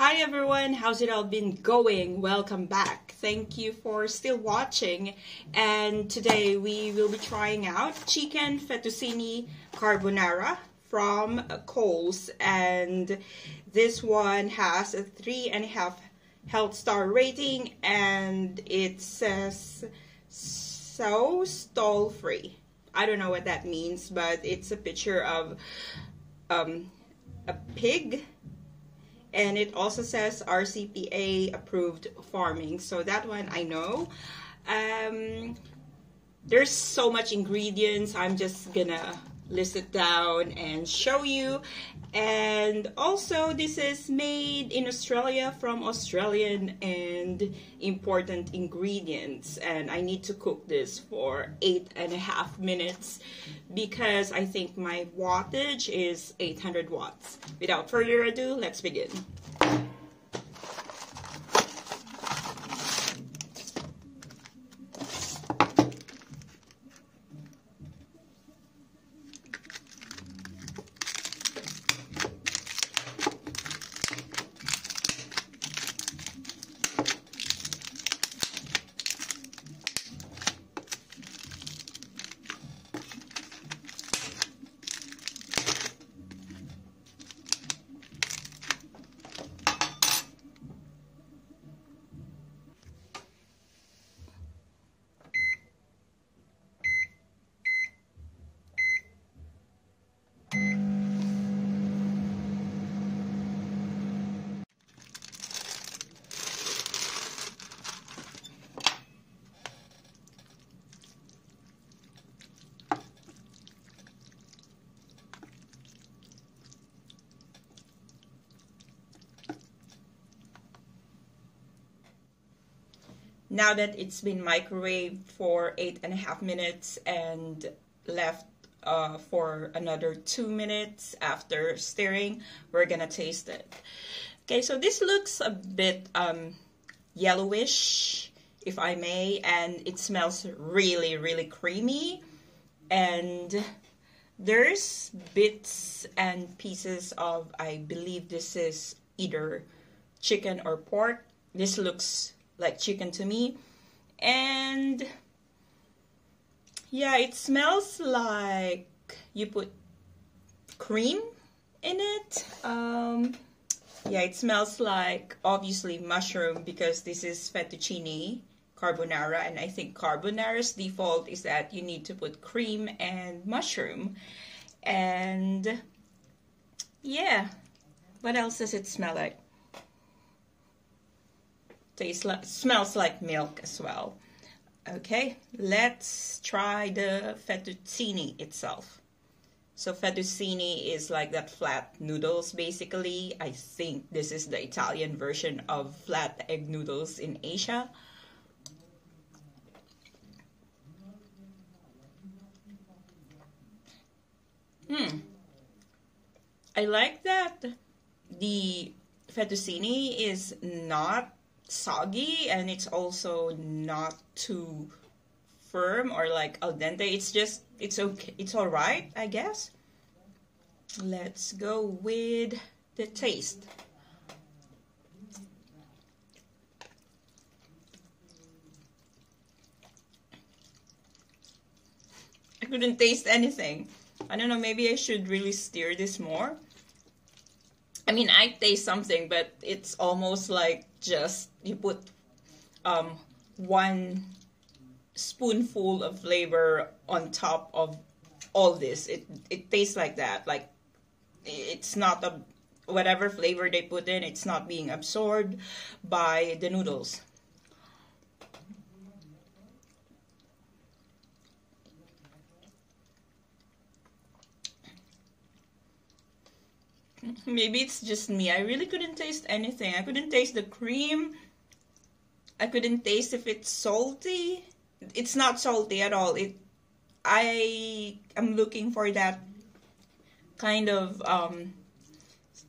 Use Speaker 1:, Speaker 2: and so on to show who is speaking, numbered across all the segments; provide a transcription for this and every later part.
Speaker 1: Hi everyone, how's it all been going? Welcome back. Thank you for still watching. And today we will be trying out chicken fettuccine carbonara from Coles. And this one has a three and a half health star rating and it says so stall free. I don't know what that means, but it's a picture of um, a pig and it also says RSPCA approved farming. So that one I know. Um, there's so much ingredients. I'm just gonna list it down and show you. And also, this is made in Australia from Australian and important ingredients. And I need to cook this for eight and a half minutes because I think my wattage is 800 watts. Without further ado, let's begin. Now that it's been microwaved for eight and a half minutes and left uh, for another two minutes after stirring, we're gonna taste it. Okay, so this looks a bit um, yellowish, if I may, and it smells really, really creamy. And there's bits and pieces of, I believe this is either chicken or pork. This looks like chicken to me. And yeah, it smells like you put cream in it. Um, yeah, it smells like obviously mushroom because this is fettuccine carbonara and I think carbonara's default is that you need to put cream and mushroom. And yeah, what else does it smell like? Tastes like, smells like milk as well. Okay, let's try the fettuccine itself. So fettuccine is like that flat noodles basically. I think this is the Italian version of flat egg noodles in Asia. Hmm. I like that the fettuccine is not soggy and it's also not too firm or like al dente. It's just, it's okay. It's all right, I guess. Let's go with the taste. I couldn't taste anything. I don't know, maybe I should really stir this more. I mean, I taste something, but it's almost like just you put um, one spoonful of flavor on top of all this. It it tastes like that. Like it's not a whatever flavor they put in. It's not being absorbed by the noodles. Maybe it's just me. I really couldn't taste anything. I couldn't taste the cream. I couldn't taste if it's salty. It's not salty at all. It I am looking for that kind of um,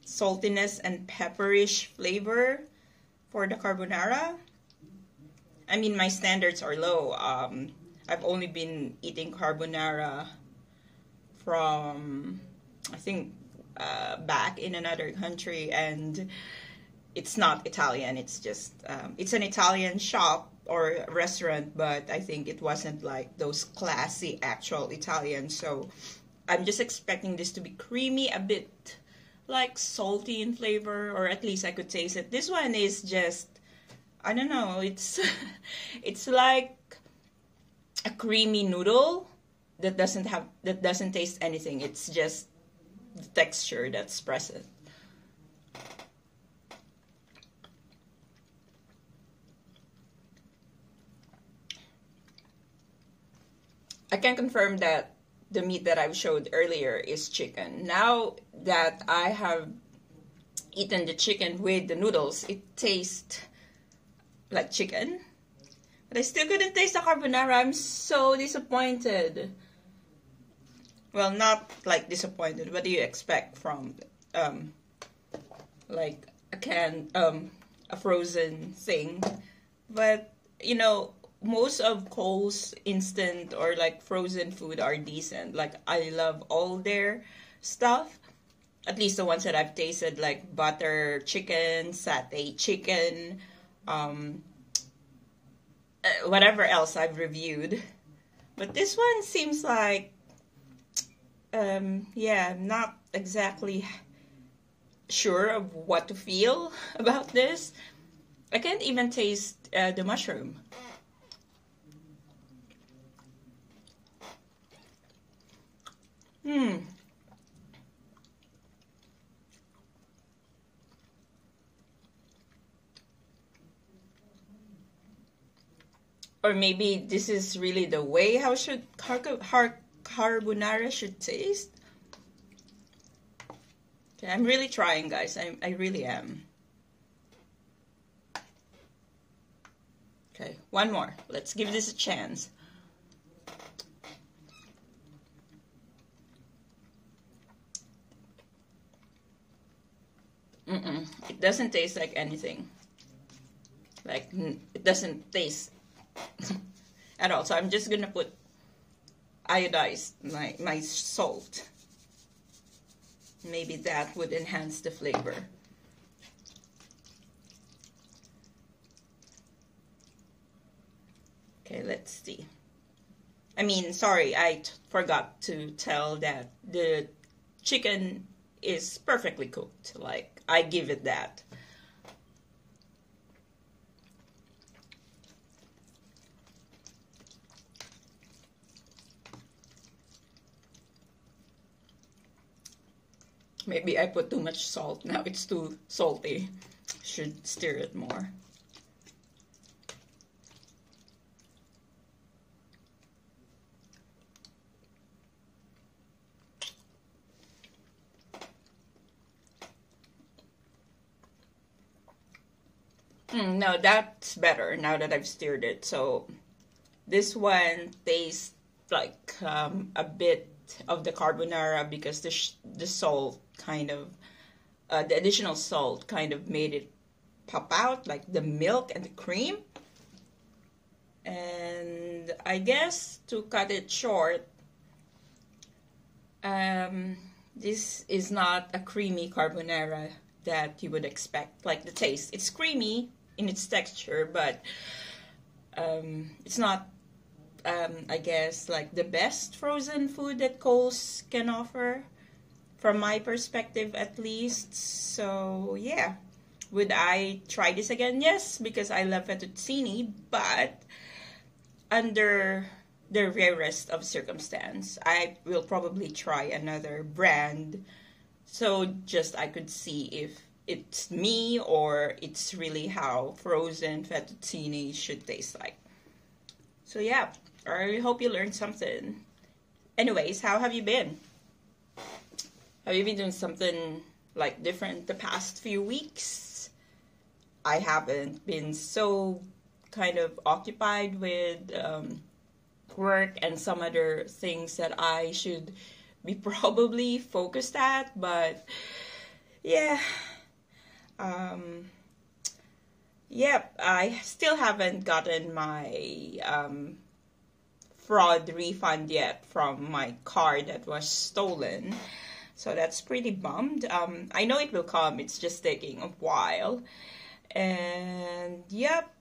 Speaker 1: saltiness and pepperish flavor for the carbonara. I mean, my standards are low. Um, I've only been eating carbonara from, I think, uh, back in another country and it's not Italian. It's just um, it's an Italian shop or restaurant, but I think it wasn't like those classy actual Italian. So I'm just expecting this to be creamy, a bit like salty in flavor, or at least I could taste it. This one is just I don't know. It's it's like a creamy noodle that doesn't have that doesn't taste anything. It's just the texture that's present. I can confirm that the meat that I showed earlier is chicken. Now that I have eaten the chicken with the noodles, it tastes like chicken. But I still couldn't taste the carbonara. I'm so disappointed. Well, not like disappointed. What do you expect from um like a can um a frozen thing? But you know, most of Coles instant or like frozen food are decent. Like I love all their stuff. At least the ones that I've tasted, like butter chicken, satay chicken, um, uh, whatever else I've reviewed. But this one seems like, um, yeah, I'm not exactly sure of what to feel about this. I can't even taste uh, the mushroom. Hmm. Or maybe this is really the way how should car carbonara should taste. Okay, I'm really trying, guys. I, I really am. Okay, one more. Let's give this a chance. Mm-mm. It doesn't taste like anything. Like, it doesn't taste at all. So I'm just gonna put iodized my, my salt. Maybe that would enhance the flavor. Okay, let's see. I mean, sorry, I forgot to tell that the chicken is perfectly cooked. Like, I give it that. Maybe I put too much salt. Now it's too salty. Should stir it more. Mm, no, that's better now that I've stirred it. So this one tastes like um, a bit of the carbonara because the the salt kind of uh, the additional salt kind of made it pop out like the milk and the cream. And I guess to cut it short, um, this is not a creamy carbonara that you would expect. Like the taste, it's creamy, in its texture, but um, it's not, um, I guess, like the best frozen food that Coles can offer, from my perspective at least. So, yeah. Would I try this again? Yes, because I love fettuccine, but under the rarest of circumstance, I will probably try another brand so just I could see if it's me or it's really how frozen fettuccine should taste like. So yeah, I hope you learned something. Anyways, how have you been? Have you been doing something like different the past few weeks? I haven't been so kind of occupied with um, work and some other things that I should be probably focused at, but yeah, um, yep, I still haven't gotten my um, fraud refund yet from my car that was stolen. So that's pretty bummed. Um, I know it will come. It's just taking a while. And yep,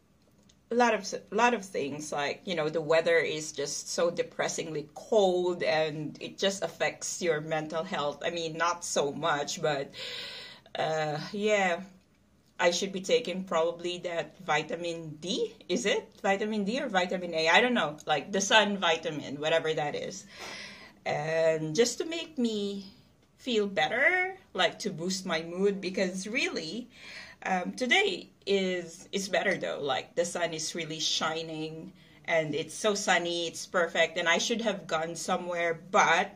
Speaker 1: a lot of a lot of things like you know the weather is just so depressingly cold and it just affects your mental health. I mean, not so much, but uh, yeah. I should be taking probably that vitamin D. Is it vitamin D or vitamin A? I don't know. Like the sun vitamin, whatever that is. And just to make me feel better, like to boost my mood, because really, um, today is is better though. Like the sun is really shining and it's so sunny, it's perfect. And I should have gone somewhere, but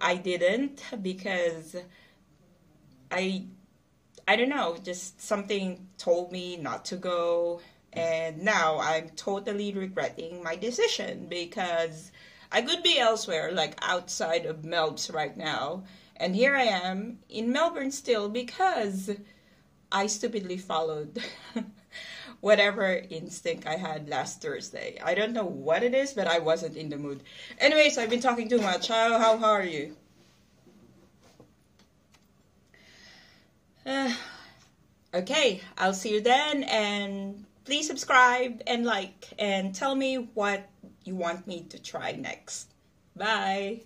Speaker 1: I didn't because I I don't know, just something told me not to go. And now I'm totally regretting my decision because I could be elsewhere, like outside of Melbs right now. And here I am in Melbourne still because I stupidly followed whatever instinct I had last Thursday. I don't know what it is, but I wasn't in the mood. Anyways, I've been talking too much. How, how, are you? Uh, okay, I'll see you then, and please subscribe and like, and tell me what you want me to try next. Bye.